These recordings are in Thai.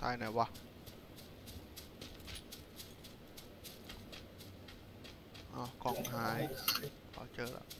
ตายไหนวะอ๋อกล่องหายอ๋อเจอแล้วคว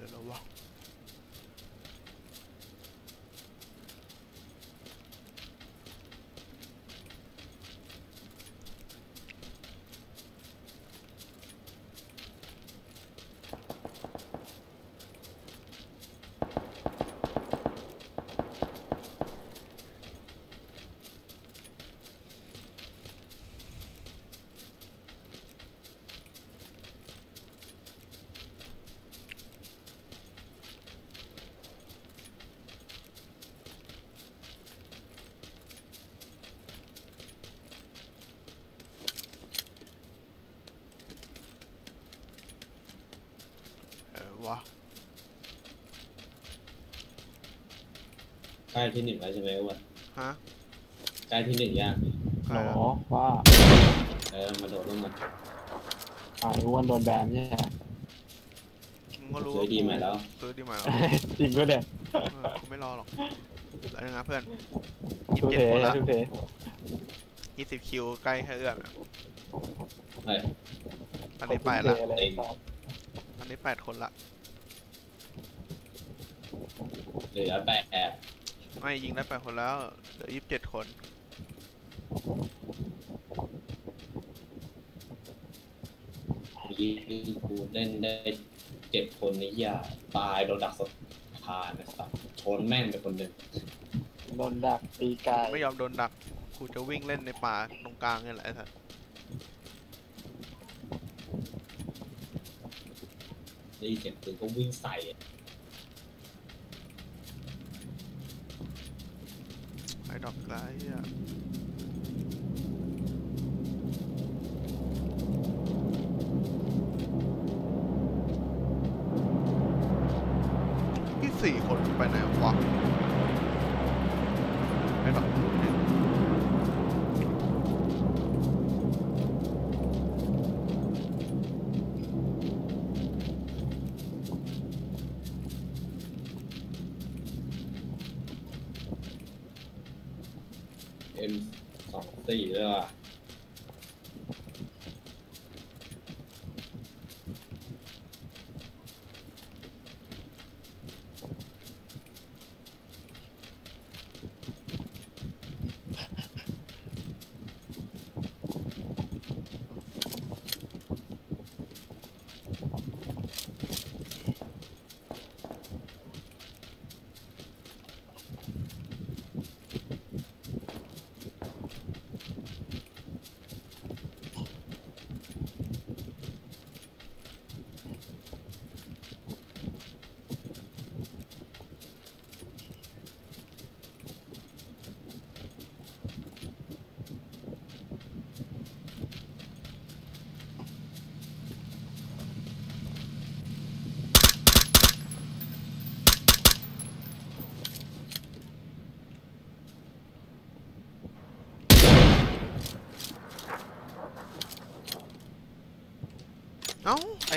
มีระเบิดเลยเหรอวะ เออวะ ใกล้ที่หนึ่งแล้วใช่ไหมอ้วนฮะใกล้ที่หนึ่งยังใครหรอะอว่าเออมาโดดลงมาอ่าอ้วนโดนแบนเนี่ยมึงก็รู้ซื้อดีใหม่แล้วซื้อดีใหม่แล้วจริงก็เด็ดเออกูไม่รอหรอกแล้วนะเพื่อนยี่ทุสิบเทเจ็ดคนละทุเทยี่สิบคิวใกล้แค่เอื้อมอะเฮ้ยอันนี้แปดละอะไรเต็มอันนี้แปดคนละเหลือแปดแอบ ไม่ยิงได้แปดคนแล้ว เหลือยี่สิบเจ็ดคนยี่กูเล่นได้เจ็ดคนนี่อย่าตายโดนดักสะพานนะครับชนแม่งไปคนหนึ่งโดนดักตีไกายไม่ยอมโดนดักกูจะวิ่งเล่นในป่าตรงกลางนี่แหละไอ้สัสได้ยินเสียงปืนก็วิ่งใส่ สองสี่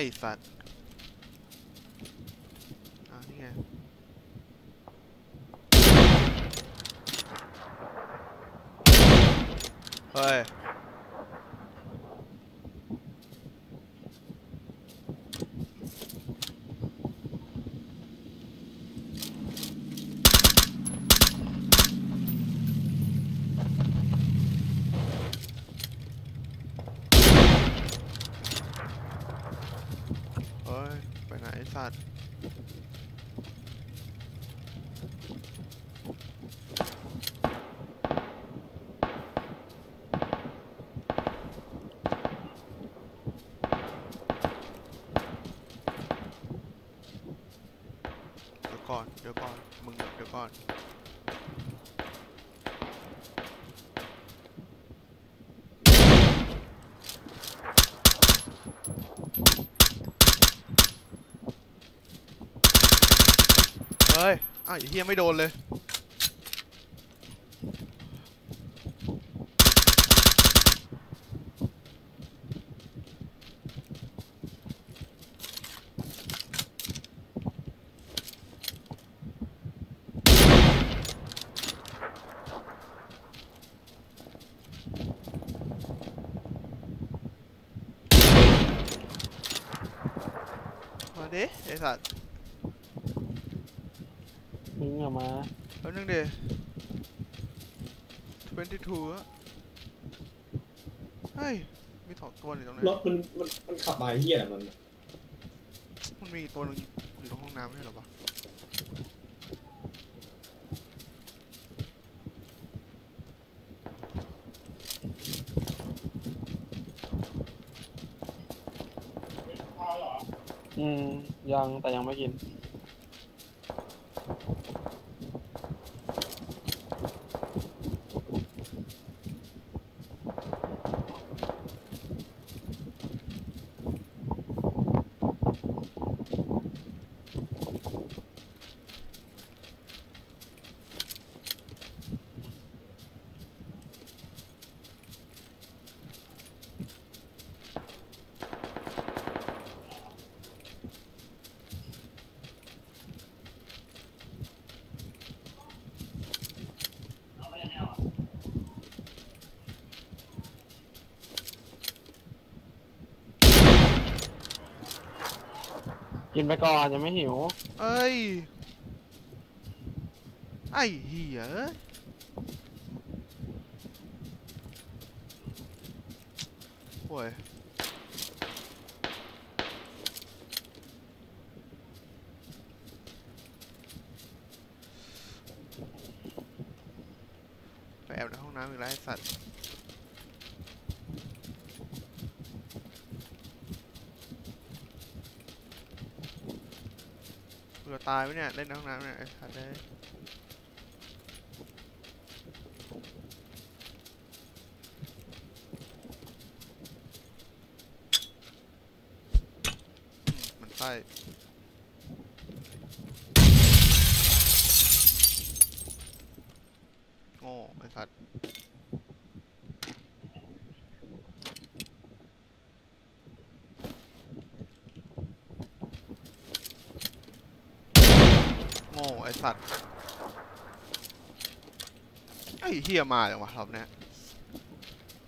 อ้า ไอ้สัตว์อ่านี่ไง เฮ้ย เฮ้ย ไปไหนไอ้สัตว์เดี๋ยวก่อน เดี๋ยวก่อน มึงเดี๋ยวก่อน ไอ้เฮียไม่โดนเลย มาดิไอ้สัตว์ มึงอะมาแป๊บนึงเด22อะเฮ้ย มีสองตัวอยู่ตรงไหนรถมันมันมันขับมาเฮียอะไรมัน มันมีอีกตัวหนึงอยู่ตรงห้องน้ำไม่ใช่เหรอวะอืม ยังแต่ยังไม่กิน นไปก่อนยังไม่หิว เอ้ย ไอ้เหี้ยเอ้ยโว้ยไปแอบในห้องน้ำอีกแล้วไอ้สัตว์ อตายไหมเนี่ย เล่นในห้องน้ำเนี่ยไอ้สัตว์เลยอืมมันไส้โง่ไอ้สัตว์โง่ไอ้สัตว์ ไอ้เฮียมาจังวะรอบเนี้ย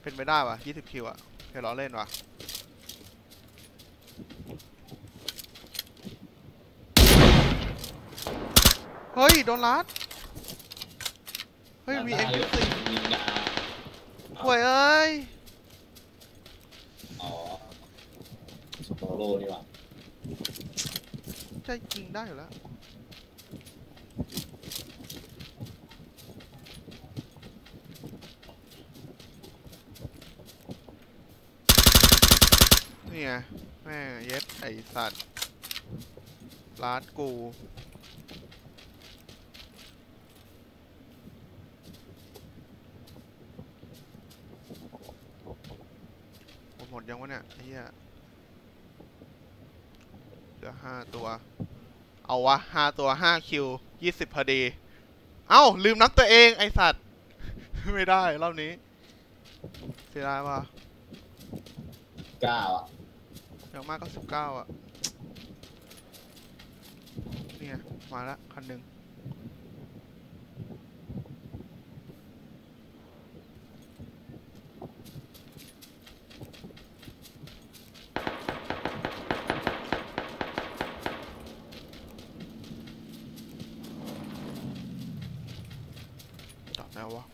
เป็นไปได้วะ20 คิวอะเคยล้อเล่นวะเฮ้ย โดนลัด เฮ้ย มีเอ็มได้พีเลยซียิงยาห่วยเอ้ย อ๋อโซโลนี่หว่าใจจริงได้อยู่แล้ว นี่ไงแม่เย็ดไอสัตว์ร้านกู หมดยังวะเนี่ยไอ้เหี้ยเหลือห้าตัว เอาวะห้าตัวห้าคิวยี่สิบพอดี เอ้า ลืมนับตัวเองไอสัตว์ ไม่ได้ รอบนี้เสียดายว่ะเก้าอะ อย่างมากก็สิบเก้าอะ เนี่ย มาละคันหนึ่งจอดแล้ววะ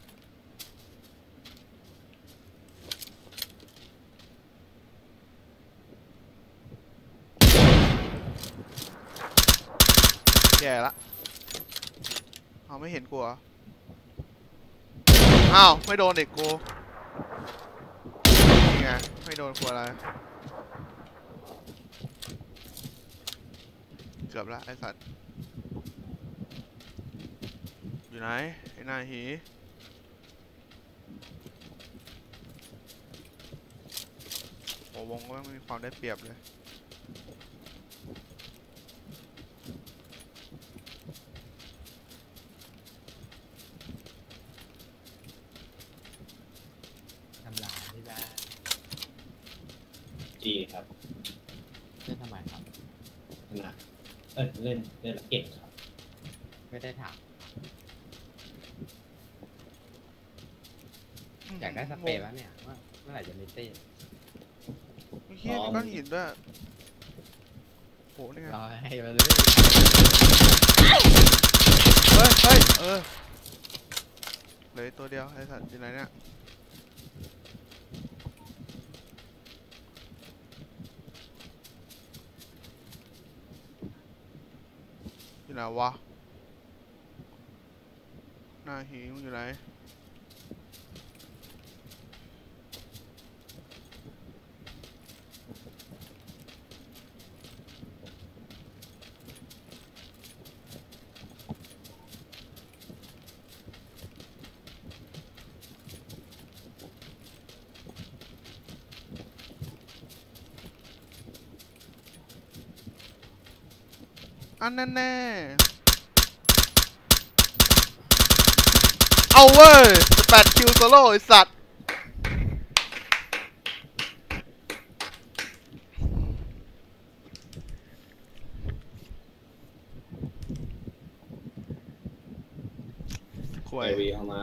แย่ละเอาไม่เห็นกูเหรออ้าว ไม่โดนเด็กกูนี่ไง ไม่โดนกูอะไร เกือบละไอสัตว์ อยู่ไหน ไอ้นายหีโอ้วงก็ไม่มีความได้เปรียบเลย ทำลายไม่ได้ จีครับ เล่นทำไมครับ ขนาดเอ้ย เล่นเล่นละเก็ดครับ ไม่ได้ถามอยากได้สเปรย์วะเนี่ยว่าเมื่อไหร่จะมีเต้นเฮียมีก้อนหินด้วยโหนี่ไงรอให้มาเลยเฮ้ยเฮ้ยเออเหลยตัวเดียวไอ้สัตว์อยู่ไหนเนี่ยอยู่ ไหนวะ หน้าหิงอยู่ไหน อันแน่แน่ๆเอาเว้ย18คิวโซโล่ไอสัตว์ควยไอวีเข้ามา